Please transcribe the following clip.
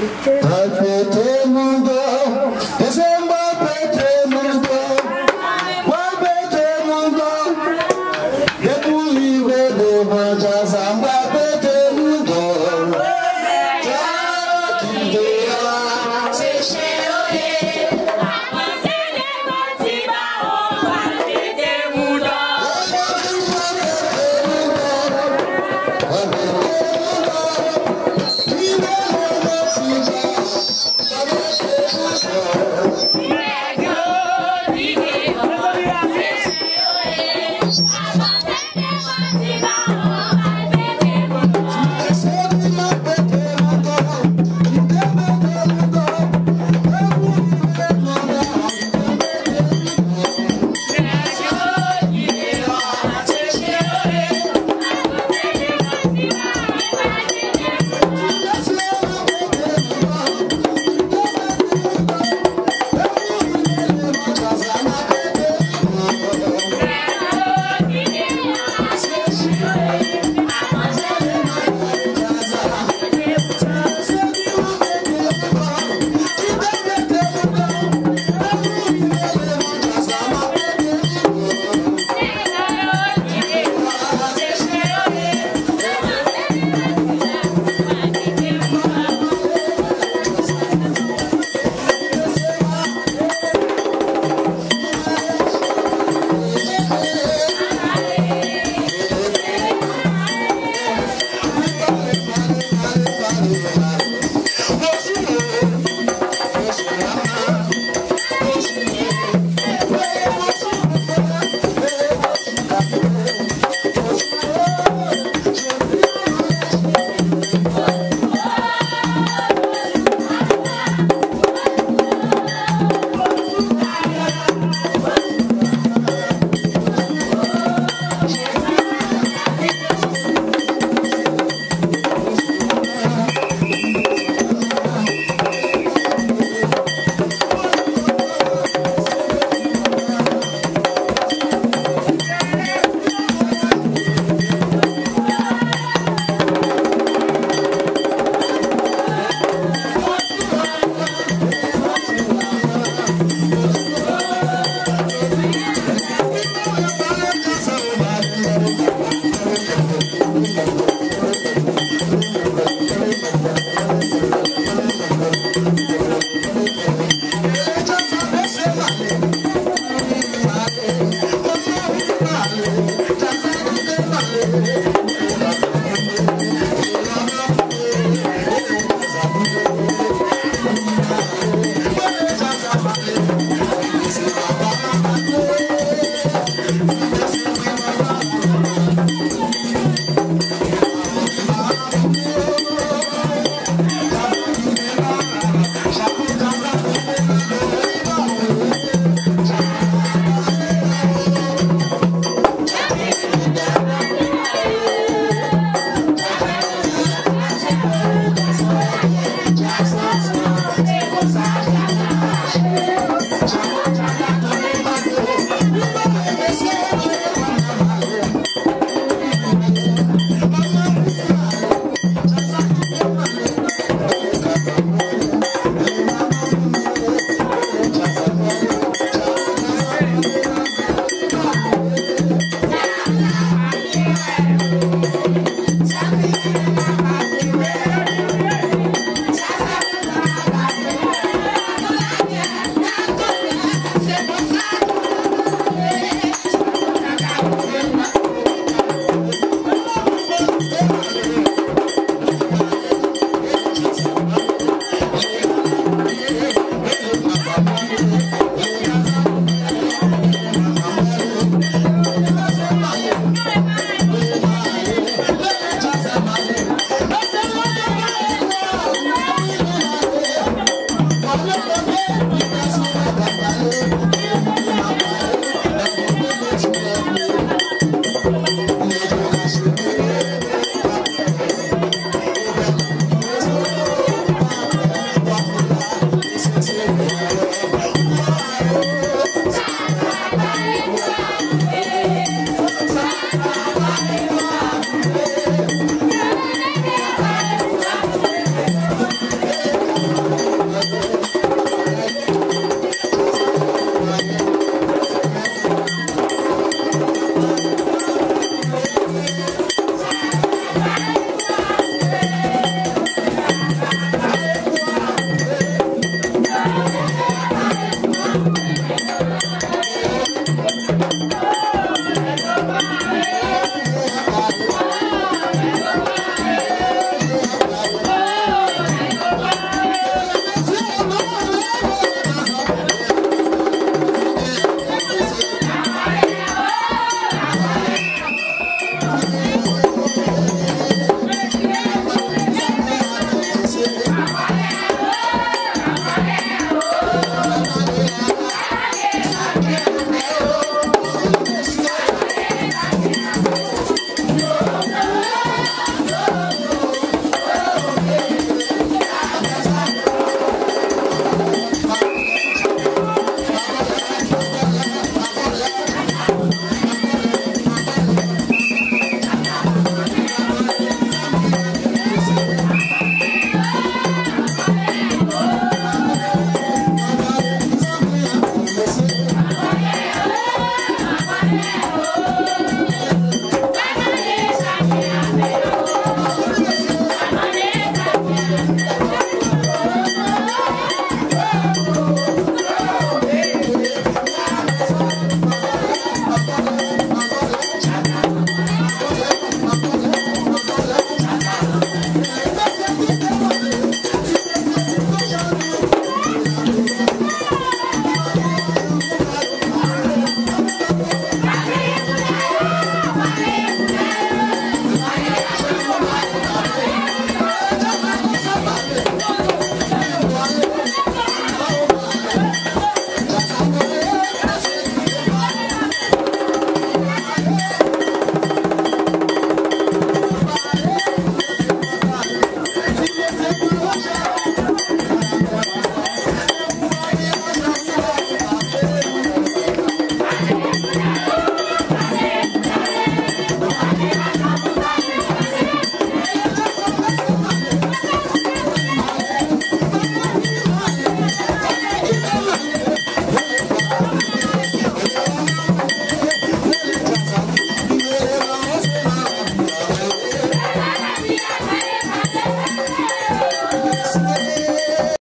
Pete mundo, side.